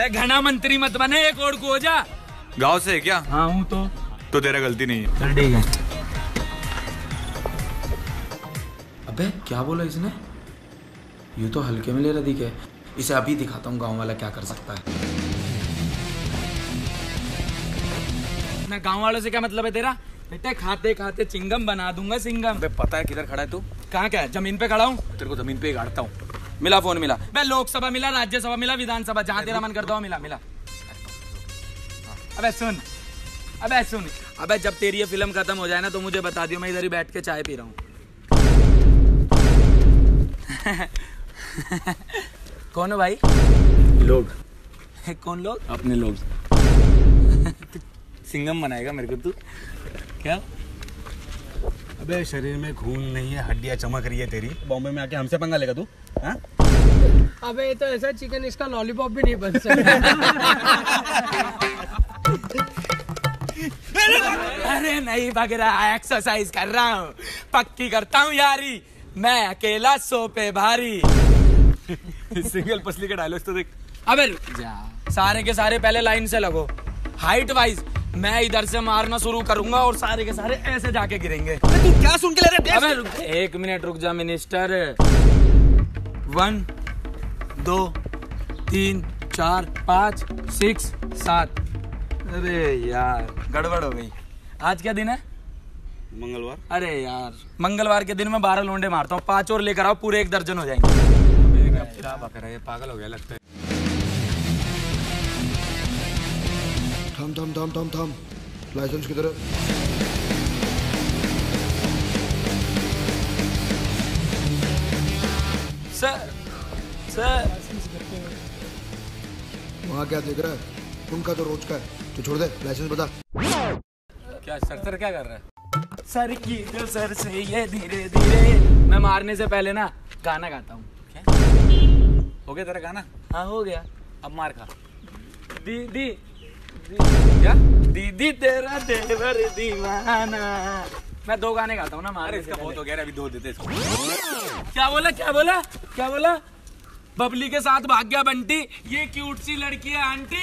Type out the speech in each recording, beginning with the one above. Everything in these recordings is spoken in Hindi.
घना मंत्री मत बने एक और को हो जा। गाँव से है क्या? हाँ हूँ तो। तो तेरा गलती नहीं है। चल ठीक है। अबे क्या बोला इसने? ये तो हल्के में ले रहा दिखे इसे अभी दिखाता हूँ गाँव वाला क्या कर सकता है। मैं गाँव वालों से क्या मतलब है तेरा? बेटे खाते खाते चिंगम बना दूँगा सिंगम। पता है किधर खड़ा है तू? कहाँ क्या है? ज़मीन पे खड़ा हूँ? तेरे को ज़मीन पे ही गाड़ता हूँ। मिला फ़ोन मिला। मैं लोकसभा मिला राज्यसभा मिला विधानसभा जहाँ तेरा मन करता हो मिला मिला। अबे सुन अबे सुन। अबे जब तेरी ये फ़िल्म खत्म हो जाए ना तो मुझे बता दियो मैं इधर ही बैठ के चाय पी रहा हूँ। कौन हो भाई? लोग। कौन लोग? अपने लोग। सिंगम बनाएगा मेरे को तू। क्या? अबे शरीर में खून नहीं है हड्डियाँ चमक रही है तेरी। बॉम्बे में आके हमसे पंगा लेगा तू हाँ? अबे ये तो ऐसा चिकन इसका लॉलीपॉप भी नहीं बन सकता। अरे नहीं भग रहा एक्सरसाइज कर रहा हूँ। पक्की करता हूँ यारी। मैं अकेला सो पे भारी। सिंगल पसली का डायलॉग तो देख। अबे जा। सारे के सारे पहले लाइन से लगो। हाइट वाइज मैं इधर से मारना शुरू करूँगा और सारे के सारे ऐसे जाके गिरेंगे। तू क्या सुन के ले रहा अबे एक मिनट रुक जा मिनिस्टर। वन दो तीन चार पाँच सिक्स सात। अरे यार गड़बड़ हो गई। आज क्या दिन है? मंगलवार। अरे यार मंगलवार के दिन में बारह लोंडे मारता हूँ पाँच और लेकर आओ पूरे एक दर्जन हो जाएँगे। क्या बक रहा पागल हो गया लगता है थम थम थम थम थम। लाइसेंस किधर है सर सर। वहाँ क्या देख रहा है? उनका तो रोज का है। तो छोड़ दे लाइसेंस बता। क्या सर सर क्या कर रहा है? सर की जो सर से ये धीरे धीरे। मैं मारने से पहले ना गाना गाता हूँ। हो गया तेरा गाना? हाँ हो गया। अब मार खा। दीदी क्या? दीदी तेरा देवर दीवाना। मैं दो गाने गाता हूँ ना मारे इसका बहुत हो गया अभी दो देते इसको। क्या बोला क्या बोला क्या बोला? बबली के साथ भाग गया बंटी ये क्यूट सी लड़की है आंटी।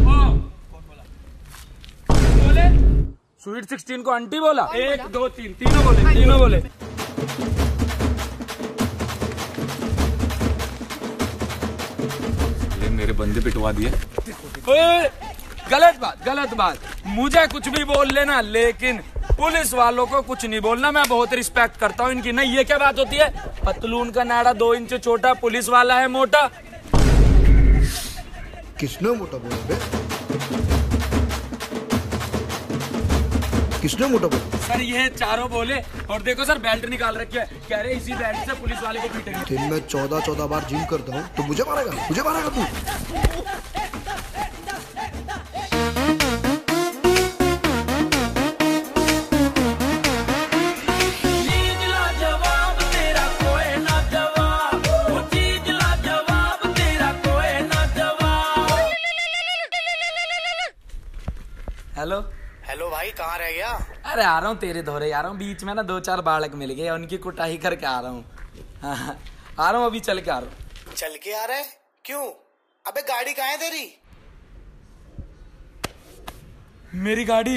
ओ। बोले? स्वीट सिक्सटीन को आंटी बोला? एक दो तीन तीनों बोले तीनों बोले। ये मेरे बंदे पिटवा दिए। गलत बात गलत बात। मुझे कुछ भी बोल लेना लेकिन पुलिस वालों को कुछ नहीं बोलना मैं बहुत रिस्पेक्ट करता हूँ इनकी। नहीं ये क्या बात होती है? पतलून का नाड़ा दो इंच छोटा पुलिस वाला है मोटा। किसने मोटा बोला बे? किसने मोटा बोला? सर ये चारों बोले। और देखो सर बेल्ट निकाल रखी है। कह रहे इसी बेल्ट से पुलिस वाले को पीटेंगे। दिन में चौदह चौदह बार जिम करता हूँ तो मुझे मारेगा? मुझे मारेगा तू? हेलो। हेलो भाई कहाँ रह गया? अरे आ रहा हूँ तेरे धोरे आ रहा हूँ। बीच में ना दो चार बालक मिल गए उनकी कुटाही करके आ रहा हूँ। हाँ, हाँ, आ रहा हूँ अभी चल के आ रहा हूँ। चल के आ रहे क्यों? अबे गाड़ी कहाँ है तेरी? मेरी गाड़ी।